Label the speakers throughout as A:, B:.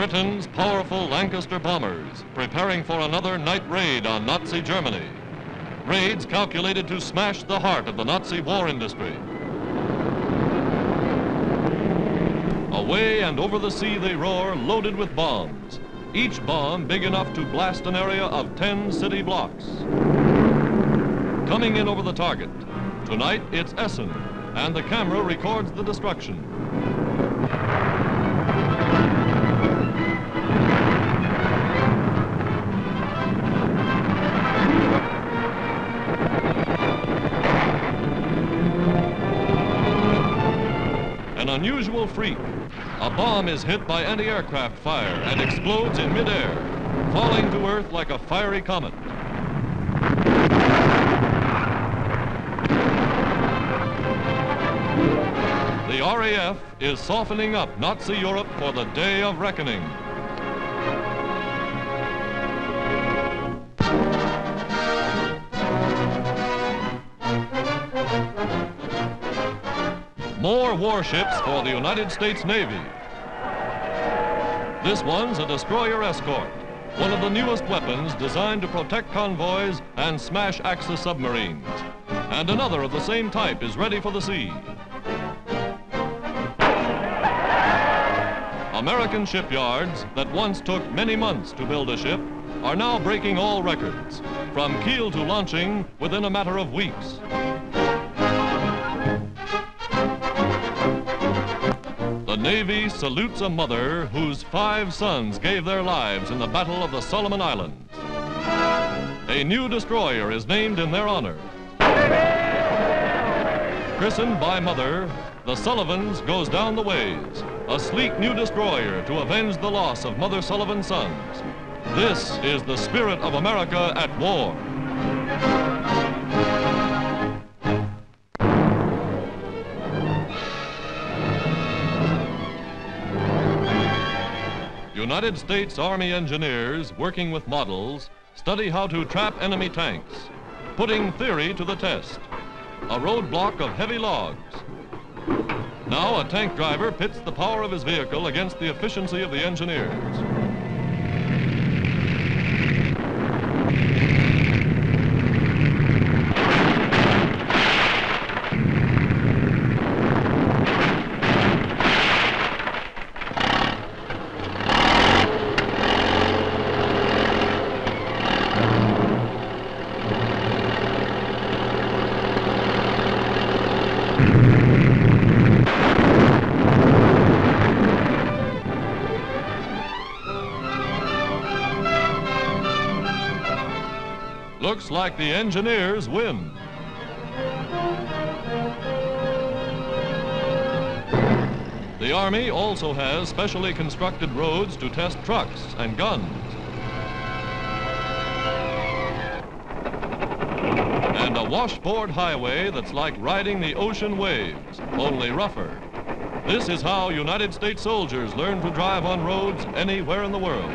A: Britain's powerful Lancaster bombers preparing for another night raid on Nazi Germany. Raids calculated to smash the heart of the Nazi war industry. Away and over the sea they roar, loaded with bombs. Each bomb big enough to blast an area of 10 city blocks. Coming in over the target. Tonight it's Essen, and the camera records the destruction. An unusual freak. A bomb is hit by anti-aircraft fire and explodes in midair, falling to Earth like a fiery comet. The RAF is softening up Nazi Europe for the day of reckoning. More warships for the United States Navy. This one's a destroyer escort, one of the newest weapons designed to protect convoys and smash Axis submarines. And another of the same type is ready for the sea. American shipyards that once took many months to build a ship are now breaking all records, from keel to launching within a matter of weeks. Navy salutes a mother whose five sons gave their lives in the Battle of the Solomon Islands. A new destroyer is named in their honor. Christened by mother, the Sullivans goes down the ways, a sleek new destroyer to avenge the loss of Mother Sullivan's sons. This is the spirit of America at war. United States Army engineers working with models study how to trap enemy tanks, putting theory to the test. A roadblock of heavy logs. Now a tank driver pits the power of his vehicle against the efficiency of the engineers. Looks like the engineers win. The Army also has specially constructed roads to test trucks and guns. And a washboard highway that's like riding the ocean waves, only rougher. This is how United States soldiers learn to drive on roads anywhere in the world.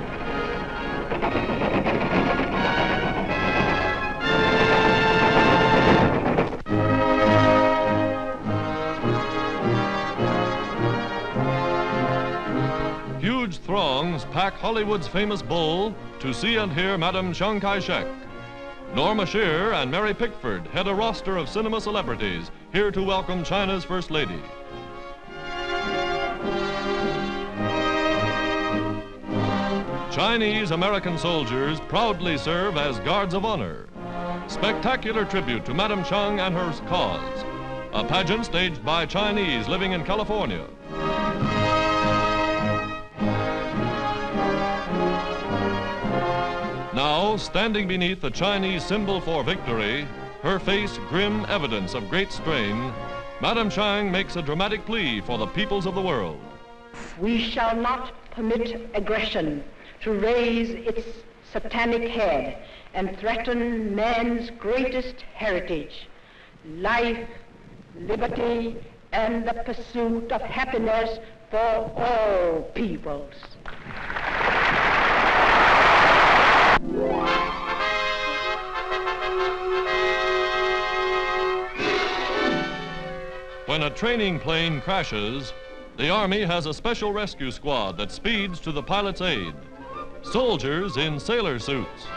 A: Huge throngs pack Hollywood's famous Bowl to see and hear Madame Chiang Kai-shek. Norma Shearer and Mary Pickford head a roster of cinema celebrities here to welcome China's First Lady. Chinese American soldiers proudly serve as guards of honor. Spectacular tribute to Madame Chiang and her cause. A pageant staged by Chinese living in California. Standing beneath the Chinese symbol for victory, her face grim evidence of great strain, Madame Chiang makes a dramatic plea for the peoples of the world.
B: We shall not permit aggression to raise its satanic head and threaten man's greatest heritage, life, liberty, and the pursuit of happiness for all peoples.
A: When a training plane crashes, the Army has a special rescue squad that speeds to the pilot's aid. Soldiers in sailor suits.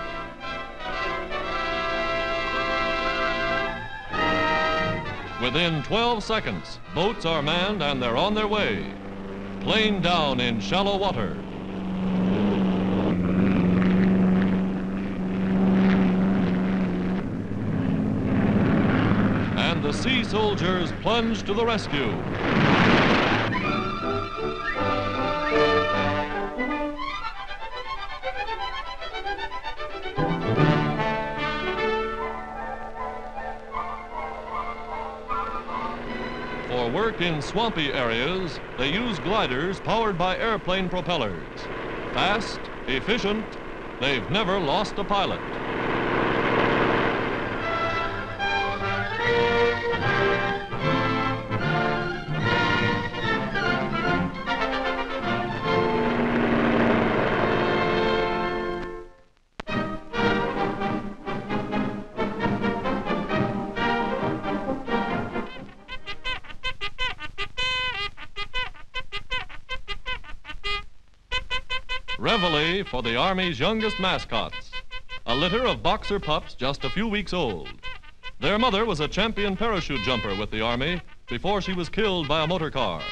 A: Within 12 seconds, boats are manned and they're on their way. Plane down in shallow water. And the sea soldiers plunge to the rescue. For work in swampy areas, they use gliders powered by airplane propellers. Fast, efficient, they've never lost a pilot. Reveille for the Army's youngest mascots. A litter of boxer pups just a few weeks old. Their mother was a champion parachute jumper with the Army before she was killed by a motor car.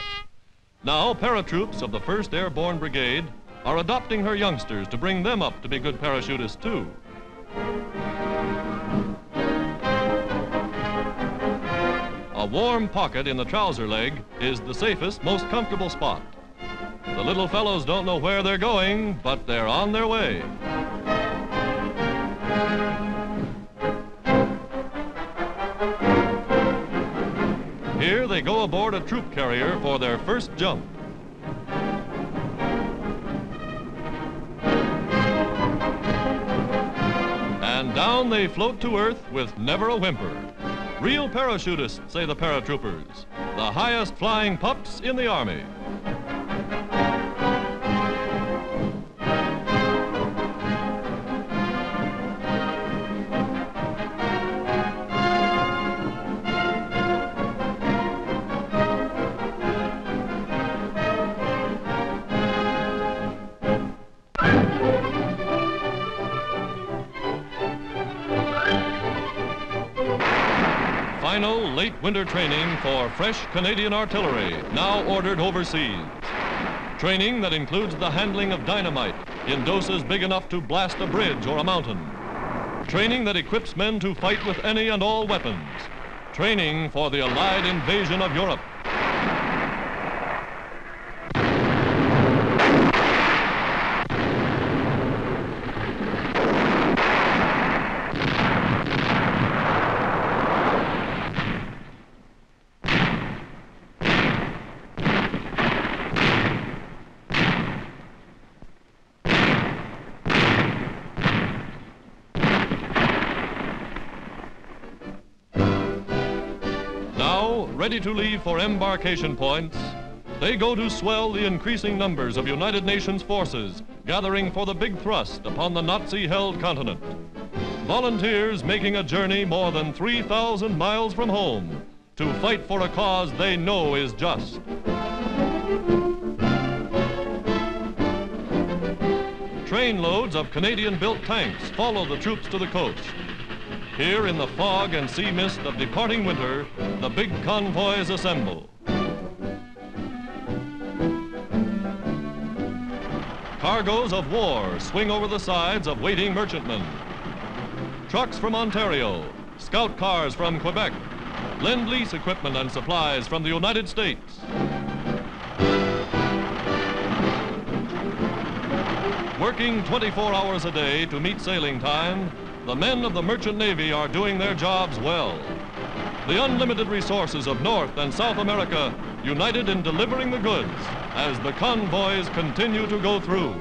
A: Now, paratroops of the 1st Airborne Brigade are adopting her youngsters to bring them up to be good parachutists, too. A warm pocket in the trouser leg is the safest, most comfortable spot. The little fellows don't know where they're going, but they're on their way. Here they go aboard a troop carrier for their first jump. And down they float to earth with never a whimper. Real parachutists, say the paratroopers. The highest flying pups in the Army. Winter training for fresh Canadian artillery, now ordered overseas. Training that includes the handling of dynamite in doses big enough to blast a bridge or a mountain. Training that equips men to fight with any and all weapons. Training for the Allied invasion of Europe. Now, ready to leave for embarkation points, they go to swell the increasing numbers of United Nations forces gathering for the big thrust upon the Nazi-held continent. Volunteers making a journey more than 3,000 miles from home to fight for a cause they know is just. Trainloads of Canadian-built tanks follow the troops to the coast. Here in the fog and sea mist of departing winter, the big convoys assemble. Cargoes of war swing over the sides of waiting merchantmen. Trucks from Ontario, scout cars from Quebec, lend-lease equipment and supplies from the United States. Working 24 hours a day to meet sailing time, the men of the Merchant Navy are doing their jobs well. The unlimited resources of North and South America united in delivering the goods as the convoys continue to go through.